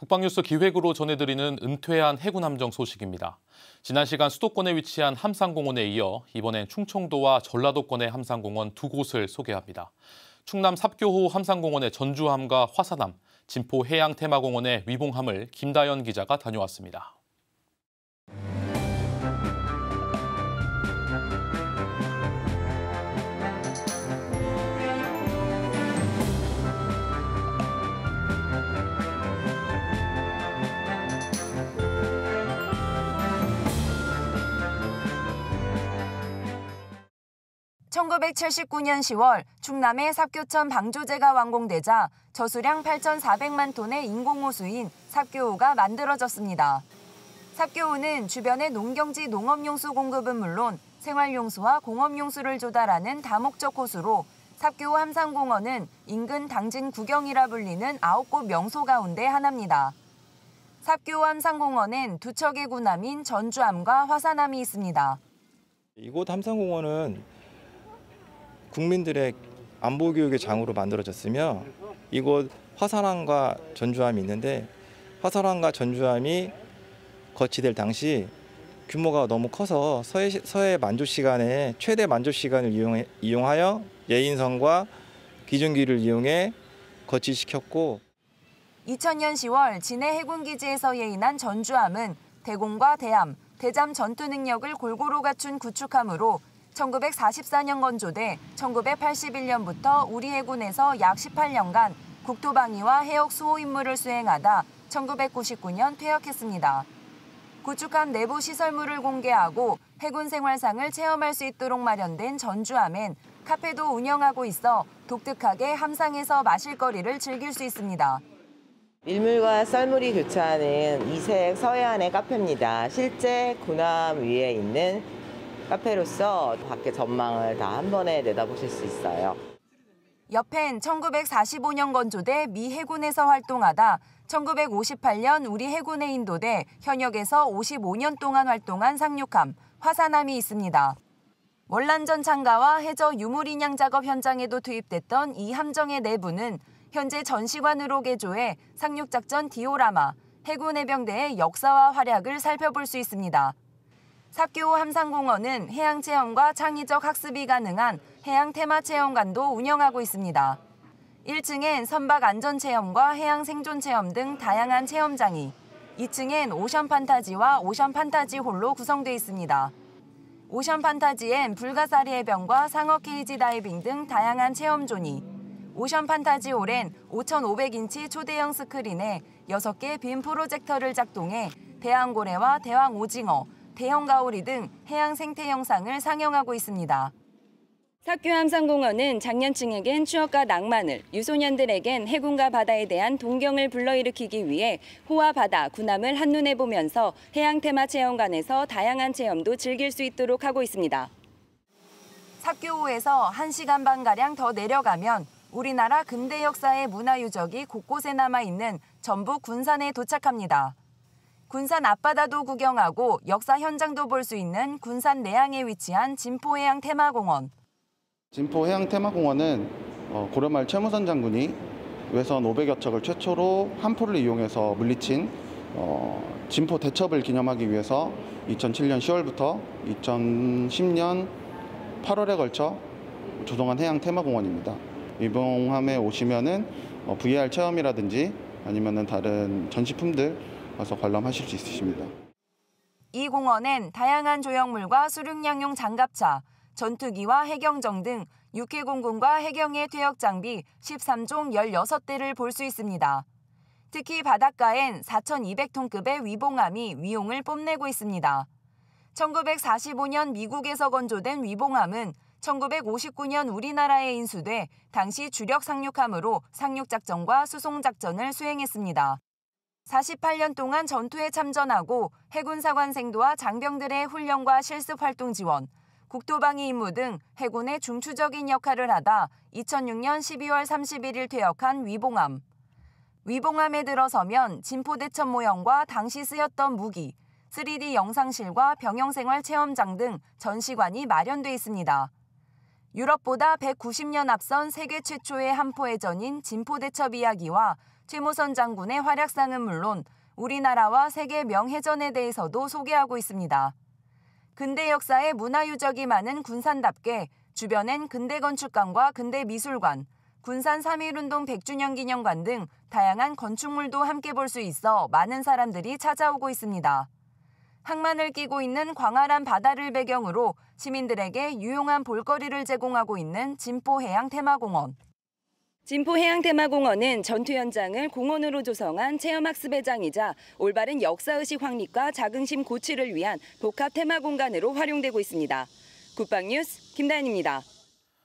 국방뉴스 기획으로 전해드리는 은퇴한 해군 함정 소식입니다. 지난 시간 수도권에 위치한 함상공원에 이어 이번엔 충청도와 전라도권의 함상공원 두 곳을 소개합니다. 충남 삽교호 함상공원의 전주함과 화산함, 진포 해양테마공원의 위봉함을 김다연 기자가 다녀왔습니다. 1979년 10월 충남의 삽교천 방조제가 완공되자 저수량 8,400만 톤의 인공호수인 삽교호가 만들어졌습니다. 삽교호는 주변의 농경지 농업용수 공급은 물론 생활용수와 공업용수를 조달하는 다목적 호수로 삽교호 함상공원은 인근 당진 구경이라 불리는 9곳 명소 가운데 하나입니다. 삽교호 함상공원엔 두 척의 군함인 전주함과 화산함이 있습니다. 이곳 함상공원은 국민들의 안보 교육의 장으로 만들어졌으며 이곳 화산함과 전주함이 있는데 화산함과 전주함이 거치될 당시 규모가 너무 커서 서해, 서해 만조 시간에 최대 만조 시간을 이용해, 이용하여 예인선과 기중기를 이용해 거치시켰고 2000년 10월 진해 해군기지에서 예인한 전주함은 대공과 대함, 대잠 전투 능력을 골고루 갖춘 구축함으로 1944년 건조돼 1981년부터 우리 해군에서 약 18년간 국토방위와 해역 수호 임무를 수행하다 1999년 퇴역했습니다. 구축함 내부 시설물을 공개하고 해군 생활상을 체험할 수 있도록 마련된 전주함엔 카페도 운영하고 있어 독특하게 함상에서 마실거리를 즐길 수 있습니다. 밀물과 썰물이 교차하는 이색 서해안의 카페입니다. 실제 군함 위에 있는 카페로서 밖에 전망을 다 한 번에 내다보실 수 있어요. 옆엔 1945년 건조대 미 해군에서 활동하다 1958년 우리 해군에 인도돼 현역에서 55년 동안 활동한 상륙함 화산함이 있습니다. 월란전 창가와 해저 유물 인양 작업 현장에도 투입됐던 이 함정의 내부는 현재 전시관으로 개조해 상륙작전 디오라마, 해군 해병대의 역사와 활약을 살펴볼 수 있습니다. 삽교호 함상공원은 해양 체험과 창의적 학습이 가능한 해양 테마 체험관도 운영하고 있습니다. 1층엔 선박 안전 체험과 해양 생존 체험 등 다양한 체험장이, 2층엔 오션 판타지와 오션 판타지 홀로 구성되어 있습니다. 오션 판타지엔 불가사리 해변과 상어 케이지 다이빙 등 다양한 체험존이, 오션 판타지 홀엔 5,500인치 초대형 스크린에 6개 빔 프로젝터를 작동해 대왕고래와 대왕 오징어, 대형 가오리 등 해양 생태 영상을 상영하고 있습니다. 삭교함상공원은 장년층에겐 추억과 낭만을, 유소년들에겐 해군과 바다에 대한 동경을 불러일으키기 위해 호와 바다, 군함을 한눈에 보면서 해양 테마 체험관에서 다양한 체험도 즐길 수 있도록 하고 있습니다. 삭교호에서 1시간 반가량 더 내려가면 우리나라 근대 역사의 문화유적이 곳곳에 남아있는 전북 군산에 도착합니다. 군산 앞바다도 구경하고 역사 현장도 볼 수 있는 군산 내항에 위치한 진포해양 테마공원. 진포해양 테마공원은 어, 고려말 최무선 장군이 외선 500여 척을 최초로 함포를 이용해서 물리친 어, 진포 대첩을 기념하기 위해서 2007년 10월부터 2010년 8월에 걸쳐 조성한 해양 테마공원입니다. 이봉함에 오시면은 어, VR 체험이라든지 아니면은 다른 전시품들 와서 관람하실 수 있으십니다. 이 공원엔 다양한 조형물과 수륙량용 장갑차, 전투기와 해경정 등 육해공군과 해경의 퇴역 장비 13종 16대를 볼 수 있습니다. 특히 바닷가엔 4,200톤급의 위봉함이 위용을 뽐내고 있습니다. 1945년 미국에서 건조된 위봉함은 1959년 우리나라에 인수돼 당시 주력 상륙함으로 상륙작전과 수송작전을 수행했습니다. 48년 동안 전투에 참전하고 해군 사관생도와 장병들의 훈련과 실습 활동 지원, 국토방위 임무 등 해군의 중추적인 역할을 하다 2006년 12월 31일 퇴역한 위봉함. 위봉함에 들어서면 진포대첩 모형과 당시 쓰였던 무기, 3D 영상실과 병영생활 체험장 등 전시관이 마련돼 있습니다. 유럽보다 190년 앞선 세계 최초의 함포해전인 진포대첩 이야기와 최무선 장군의 활약상은 물론 우리나라와 세계 명해전에 대해서도 소개하고 있습니다. 근대 역사에 문화유적이 많은 군산답게 주변엔 근대 건축관과 근대 미술관, 군산 3.1운동 100주년 기념관 등 다양한 건축물도 함께 볼 수 있어 많은 사람들이 찾아오고 있습니다. 항만을 끼고 있는 광활한 바다를 배경으로 시민들에게 유용한 볼거리를 제공하고 있는 진포해양 테마공원. 진포해양테마공원은 전투 현장을 공원으로 조성한 체험학습회장이자 올바른 역사의식 확립과 자긍심 고취를 위한 복합 테마 공간으로 활용되고 있습니다. 국방뉴스 김다현입니다.